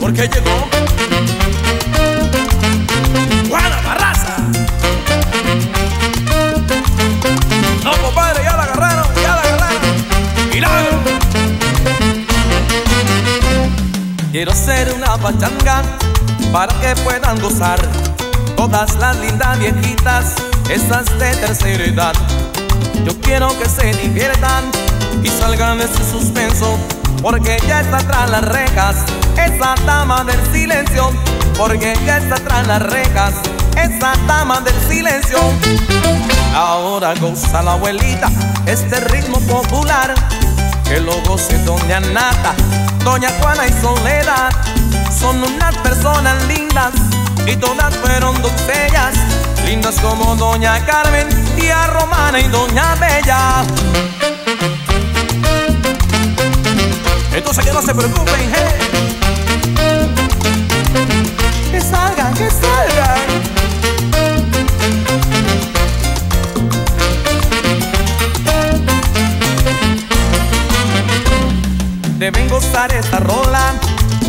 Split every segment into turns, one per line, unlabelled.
porque llegó Juana Barraza. No, compadre, ya la agarraron, ya la agarraron. Milagro. Quiero ser una pachanga para que puedan gozar todas las lindas viejitas, esas de tercera edad. Yo quiero que se diviertan y salgan de ese suspenso, porque ya está tras las rejas esa dama del silencio, porque ya está tras las rejas esa dama del silencio. Ahora goza la abuelita este ritmo popular, que lo goce Doña Nata, Doña Juana y Soledad. Son unas personas lindas y todas fueron doncellas, lindas como Doña Carmen, tía Romana y Doña Bella. Que no se preocupen, hey. Que salgan, que salgan. Deben gozar esta rola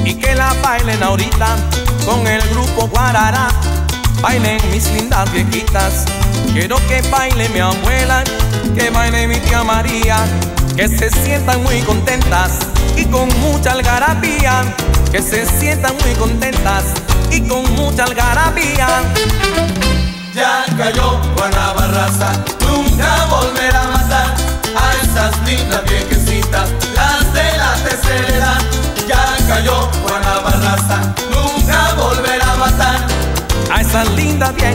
y que la bailen ahorita con el grupo Guarará. Bailen mis lindas viejitas, quiero que baile mi abuela, que baile mi tía María, que se sientan muy contentas y con mucha algarabía, que se sientan muy contentas y con mucha algarabía.
Ya cayó Juana Barraza, nunca volverá a matar a esas lindas viejecitas,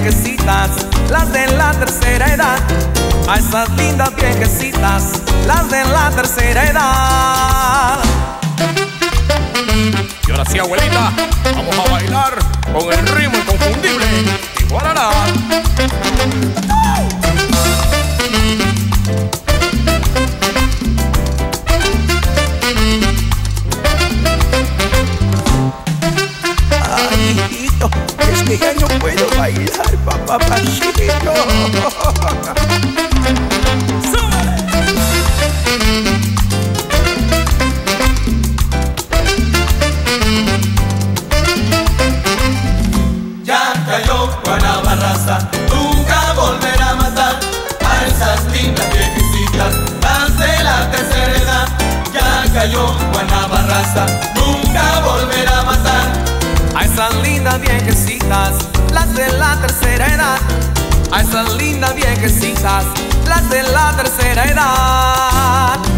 las de la tercera edad. A
esas lindas viejecitas, las de la tercera edad. Y ahora sí, abuelita, vamos a bailar con el bailar, papá.
Ya cayó nunca volverá a matar a esas lindas las de la tercera edad. Ya cayó Juana Barraza, nunca
A esas lindas viejecitas, las de la tercera edad. A esas lindas viejecitas, las de la tercera edad.